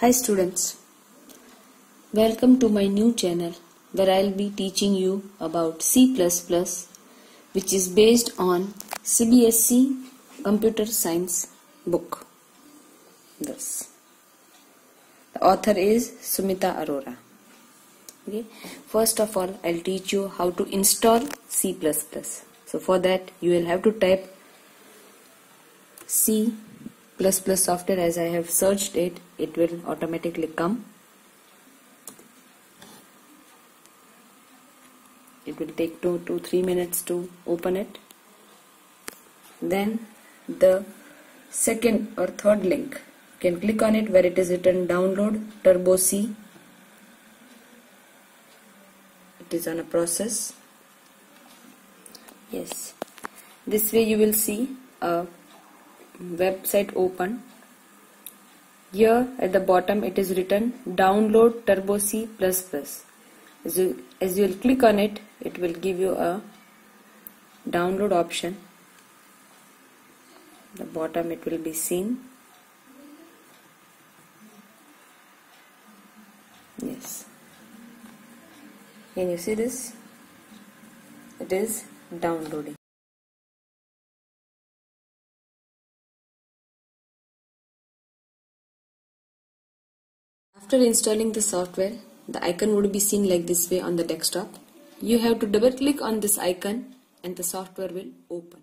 Hi students, welcome to my new channel where I'll be teaching you about C++ which is based on CBSE Computer Science book. This. The author is Sumita Arora. Okay. First of all, I'll teach you how to install C++. So for that, you will have to type C software as I have searched it it will automatically come. It will take 2 to 3 minutes to open it. Then the second or third link. You can click on it where it is written download turbo C. It is on a process. Yes. This way you will see a website open. Here at the bottom it is written download turbo C++ as you, as you will click on it it will give you a download option. The bottom it will be seen. Yes. Can you see this? It is downloading After installing the software, the icon would be seen like this way on the desktop. You have to double click on this icon and the software will open.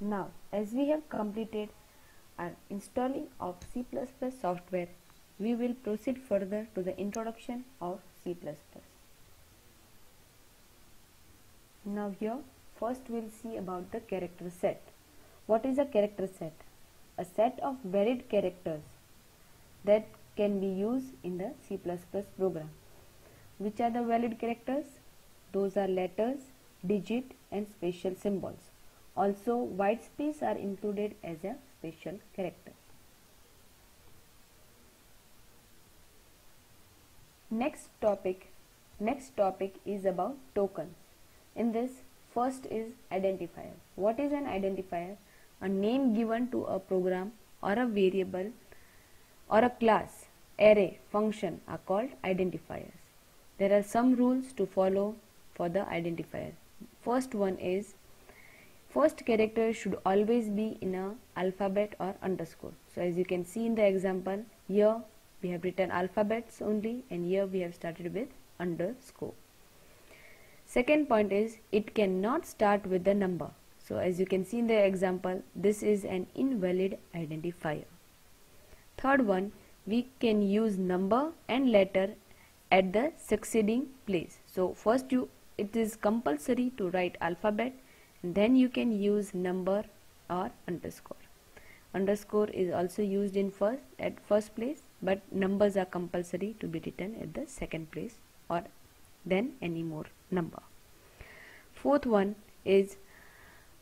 Now, as we have completed our installing of C++ software, we will proceed further to the introduction of C++. Now here, first we'll see about the character set. What is a character set? A set of varied characters that can be used in the C++ program. Which are the valid characters? Those are letters, digit and special symbols. Also white space are included as a special character. Next topic next topic is about tokens. In this first is identifier. What is an identifier? A name given to a program or a variable or a class, array, function are called identifiers. There are some rules to follow for the identifier. First one is first character should always be in a alphabet or underscore. So as you can see in the example here we have written alphabets only and here we have started with underscore. Second point is it cannot start with the number. So as you can see in the example this is an invalid identifier. Third one, we can use number and letter at the succeeding place. So first you it is compulsory to write alphabet then you can use number or underscore. Underscore is also used in first at first place but numbers are compulsory to be written at the second place or then any more number. Fourth one is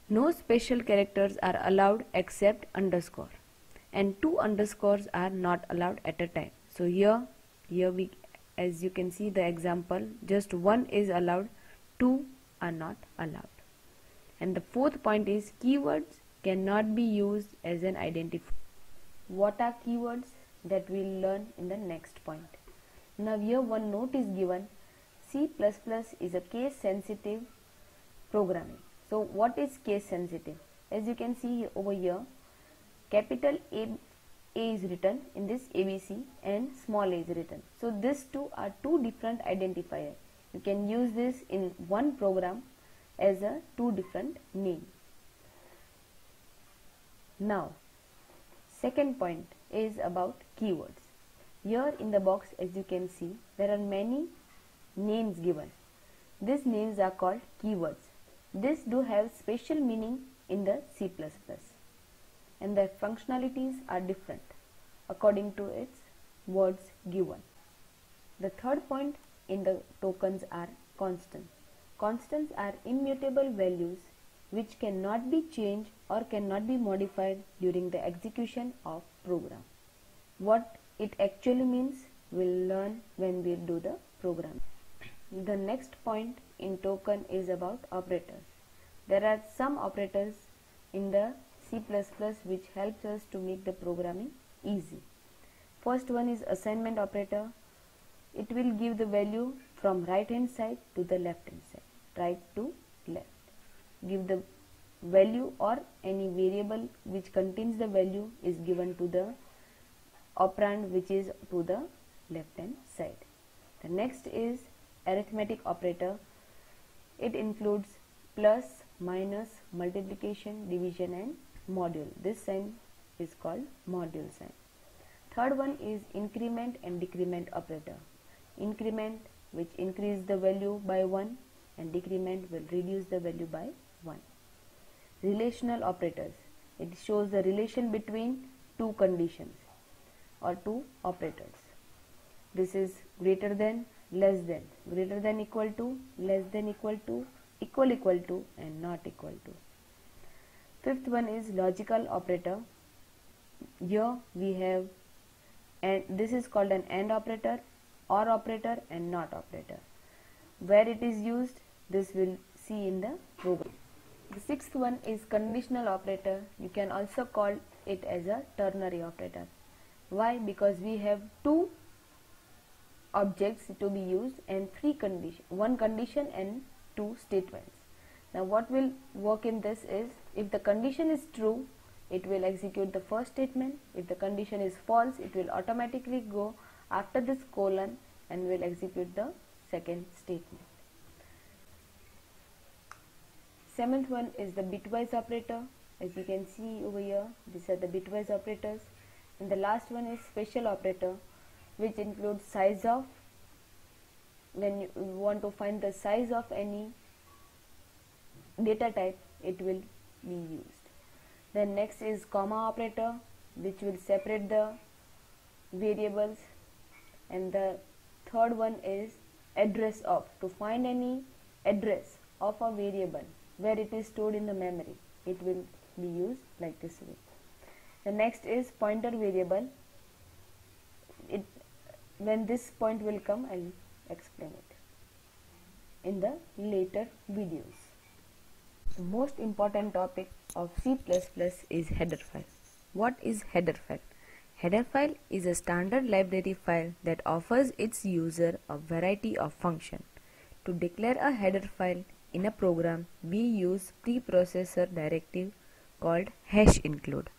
no special characters are allowed except underscore and two underscores are not allowed at a time. So here here we as you can see the example just one is allowed two are not allowed. And the fourth point is keywords cannot be used as an identifier what are keywords that we'll learn in the next point? Now here one note is given. C++ is a case sensitive programming. So what is case sensitive as you can see over here capital A, A is written in this ABC and small a is written. So these two are two different identifiers. You can use this in one program as a two different name. Now second point is about keywords. Here in the box as you can see there are many names given. These names are called keywords. These do have special meaning in the C++ and their functionalities are different according to its words given. The third point in the tokens are constants. Constants are immutable values which cannot be changed or cannot be modified during the execution of program. What it actually means we'll learn when we do the program. The next point in token is about operators. There are some operators in the C++ which helps us to make the programming easy. first one is assignment operator. It will give the value from right hand side to the left hand side. Right to left. Give the value or any variable which contains the value is given to the operand which is to the left hand side. The next is arithmetic operator. It includes plus minus multiplication division and module. This sign is called module sign. Third one is increment and decrement operator. Increment which increase the value by 1 and decrement will reduce the value by 1 relational operators. It shows the relation between two conditions or two operators. This is greater than less than. Greater than equal to less than equal to equal equal to and not equal to fifth one is logical operator. Here we have and this is called an AND operator OR operator and NOT operator. Where it is used this will see in the program. The sixth one is conditional operator. You can also call it as a ternary operator. Why? Because we have two objects to be used and three condition one condition and two statements now what will work in this is if the condition is true it will execute the first statement. If the condition is false it will automatically go after this colon and will execute the second statement. Seventh one is the bitwise operator. As you can see over here these are the bitwise operators. And the last one is special operator which includes size of when you want to find the size of any data type it will be used. Then next is comma operator which will separate the variables. And the third one is address of. To find any address of a variable where it is stored in the memory it will be used like this way. The next is pointer variable. It when this point will come I'll explain it in the later videos the most important topic of C++ is header file. What is header file? Header file is a standard library file that offers its user a variety of functions. To declare a header file in a program, we use preprocessor directive called hash include.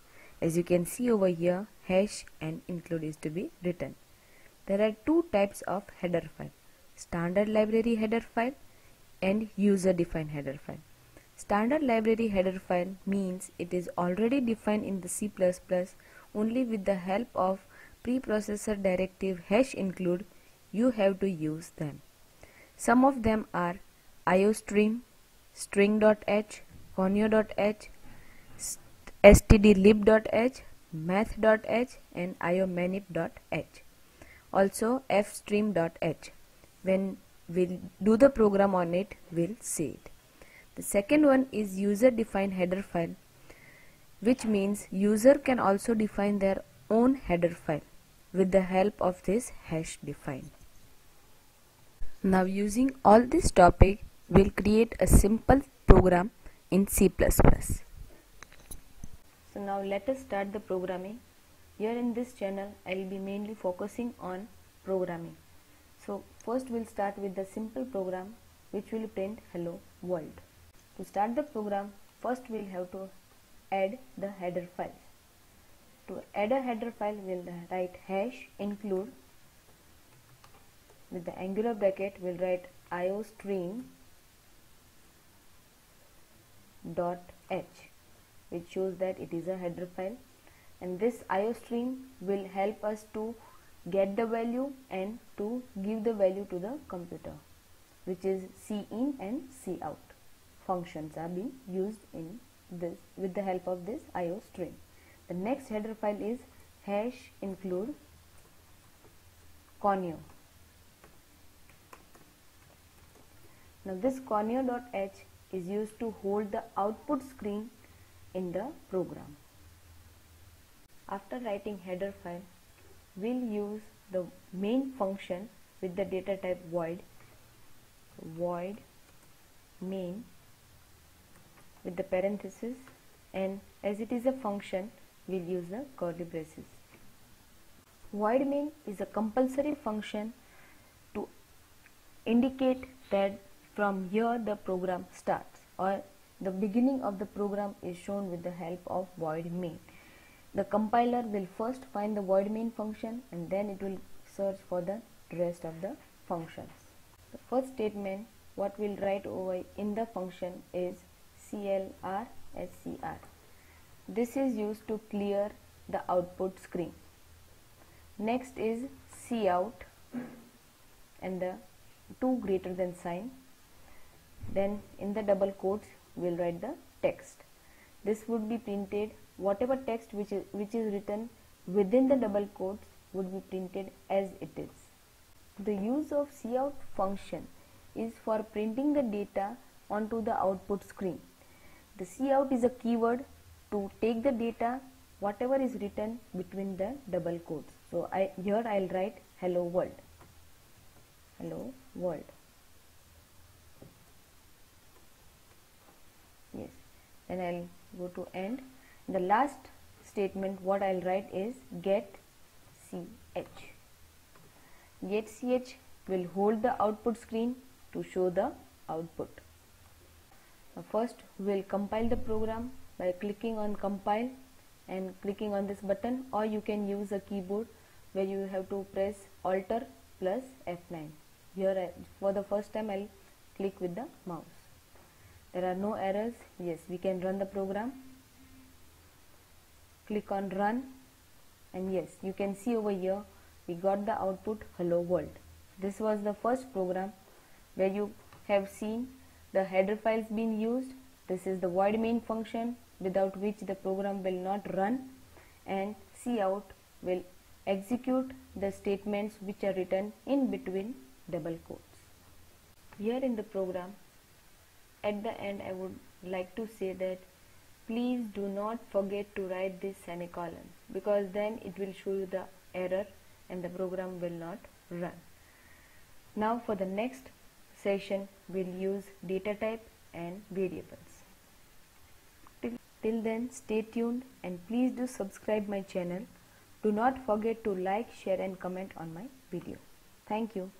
As you can see over here, hash and include is to be written. There are two types of header file, standard library header file and user defined header file. Standard library header file means it is already defined in the C++ only with the help of preprocessor directive hash include you have to use them. Some of them are iostream, string.h, conio.h, stdlib.h, math.h and iomanip.h. Also fstream.h. When we'll do the program on it, we'll see it. The second one is user defined header file which means user can also define their own header file with the help of this hash define. Now using all this topic we'll create a simple program in C++. So now let us start the programming. Here in this channel I will be mainly focusing on programming. So first we'll start with the simple program which will print hello world. To start the program, first we'll have to add the header file. To add a header file, we'll write hash include with the angular bracket, we'll write iostream dot h which shows that it is a header file and this iostream will help us to get the value and to give the value to the computer which is c in and c out functions are being used in this with the help of this IO string. The next header file is hash include conio. Now this conio.h is used to hold the output screen in the program. After writing header file, we'll use the main function with the data type void void main with the parenthesis and as it is a function we'll use the curly braces. void main is a compulsory function to indicate that from here the program starts or the beginning of the program is shown with the help of void main. The compiler will first find the void main function and then it will search for the rest of the functions. The first statement what we'll write over in the function is CLR SCR. This is used to clear the output screen. Next is cout and the two greater than sign. Then in the double quotes we'll write the text. This would be printed whatever text which is, which is written within the double quotes would be printed as it is. The use of cout function is for printing the data onto the output screen. The cout is a keyword to take the data whatever is written between the double quotes. So I here I'll write hello world. Hello world. Yes. Then I'll go to end. The last statement what I'll write is get ch. Get ch will hold the output screen to show the output. Now first we'll compile the program by clicking on compile and clicking on this button or you can use a keyboard where you have to press alter plus F9. Here I, for the first time I'll click with the mouse. There are no errors. Yes, we can run the program. Click on run and yes, you can see over here we got the output hello world. This was the first program where you have seen the header files being used. This is the void main function without which the program will not run and cout will execute the statements which are written in between double quotes. Here in the program at the end I would like to say that please do not forget to write this semicolon because then it will show you the error and the program will not run. Now for the next session we'll use data type and variables. Till, till then stay tuned and please do subscribe my channel. Do not forget to like, share and comment on my video. Thank you.